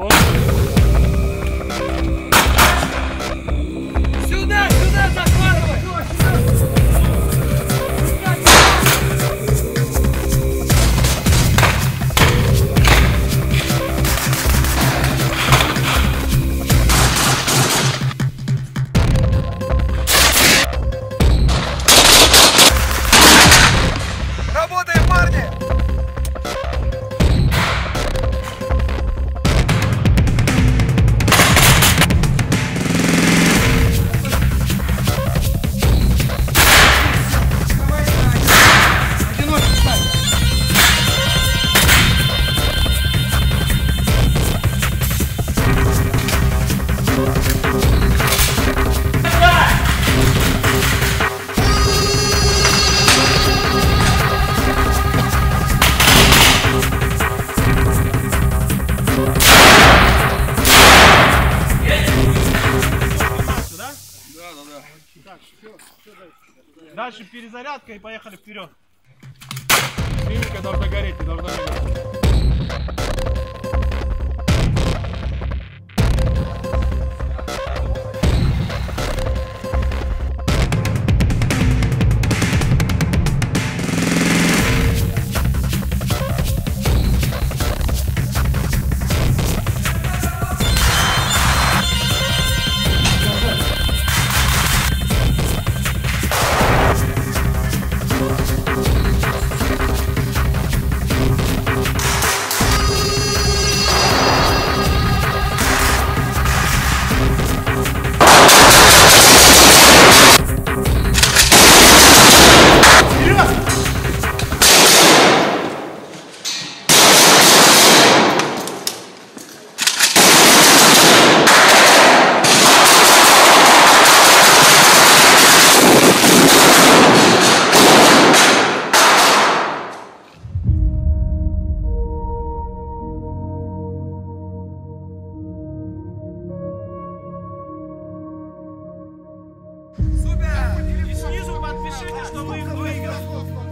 Opa. Дальше перезарядка и поехали вперед. Клиника должна гореть, не должна гореть. Супер! И снизу подпишите, что вы выиграли.